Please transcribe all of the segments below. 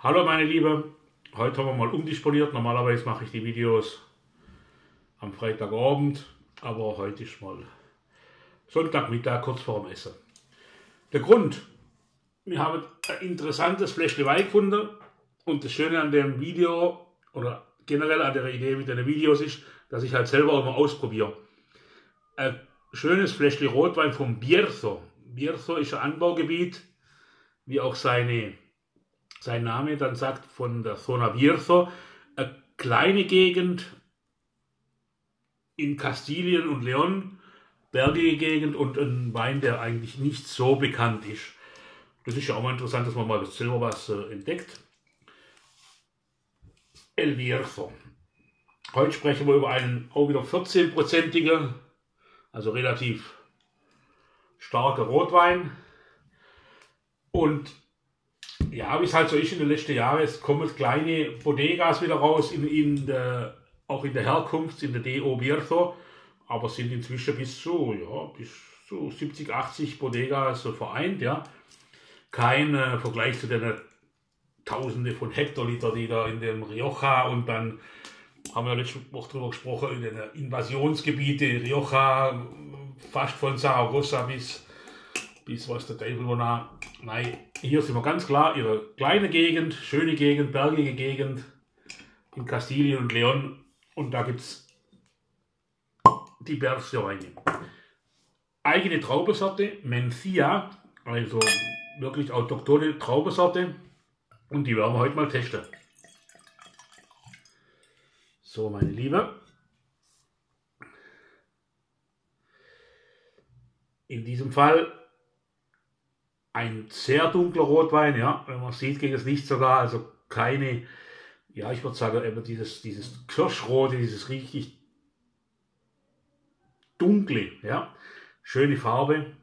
Hallo meine Liebe, heute haben wir mal umdisponiert. Normalerweise mache ich die Videos am Freitagabend, aber heute ist mal Sonntagmittag kurz vor dem Essen. Der Grund, wir haben ein interessantes Fläschchen Wein gefunden und das Schöne an dem Video oder generell an der Idee mit den Videos ist, dass ich halt selber auch mal ausprobiere. Ein schönes Fläschchen Rotwein vom Bierzo. Bierzo ist ein Anbaugebiet, wie auch seine sein Name dann sagt, von der Zona Bierzo, eine kleine Gegend in Kastilien und Leon, bergige Gegend und ein Wein, der eigentlich nicht so bekannt ist. Das ist ja auch mal interessant, dass man mal selber was äh, entdeckt. El Bierzo. Heute sprechen wir über einen auch wieder 14-prozentigen, also relativ starker Rotwein. Und ja, wie es halt so ist in den letzten Jahren, es kommen kleine Bodegas wieder raus, in, in der, auch in der Herkunft, in der DO Bierzo, aber sind inzwischen bis zu, ja, bis zu 70, 80 Bodegas vereint, ja. Kein äh, Vergleich zu den Tausende von Hektoliter, die da in dem Rioja und dann haben wir letzte Woche darüber gesprochen, in den Invasionsgebieten, Rioja, fast von Saragossa bis bis was der Teufel wo nah. Nein, hier sind wir ganz klar, ihre kleine Gegend, schöne Gegend, bergige Gegend in Kastilien und Leon. Und da gibt es die Bergsäureine. Eigene Traubensorte, Mencia, also wirklich autochtone Traubensorte. Und die werden wir heute mal testen. So, meine Liebe. In diesem Fall ein sehr dunkler Rotwein, ja, wenn man sieht gegen das Licht sogar, also keine, ja, ich würde sagen, eben dieses, dieses Kirschrote, dieses richtig dunkle, ja, schöne Farbe.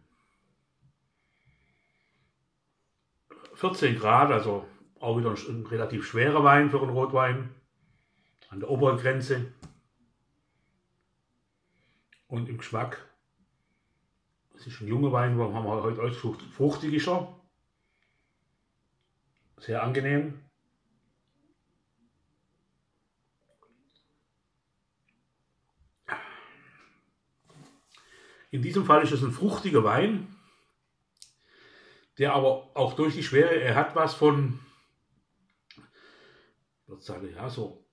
14 Grad, also auch wieder ein, ein relativ schwerer Wein für einen Rotwein, an der oberen Grenze. Und im Geschmack das ist ein junger Wein, den haben wir heute ausgesucht. Fruchtig ist er. Sehr angenehm. In diesem Fall ist es ein fruchtiger Wein, der aber auch durch die Schwere, er hat was von, ich würde sagen, ja, so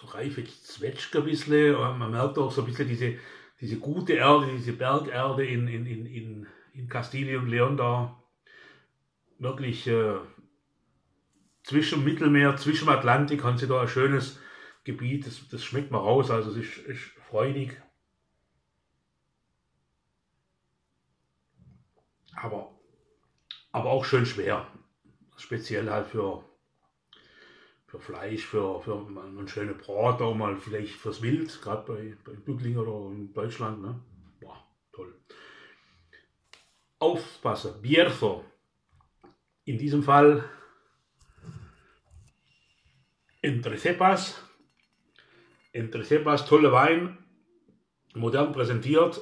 so reife Zwetschge ein bisschen. Man merkt auch so ein bisschen diese, diese gute Erde, diese Bergerde in, in, in, in, in Kastilien und Leon da. Wirklich äh, zwischen Mittelmeer, zwischen Atlantik haben sie da ein schönes Gebiet. Das, das schmeckt man raus, also es ist, ist freudig. Aber, aber auch schön schwer. Speziell halt für für Fleisch, für, für einen schönen Brat, auch mal vielleicht fürs Wild, gerade bei, bei Bückling oder in Deutschland. Ne? Boah, toll. Aufpassen, Bierzo. In diesem Fall Entre Cepas. Entre Cepas, tolle Wein, modern präsentiert.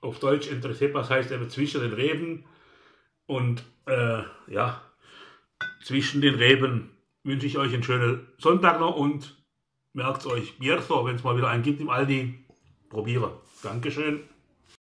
Auf Deutsch Entre Cepas heißt eben zwischen den Reben. Und äh, ja, zwischen den Reben wünsche ich euch einen schönen Sonntag noch und merkt euch Bierzo, wenn es mal wieder einen gibt im Aldi. Probiere. Dankeschön.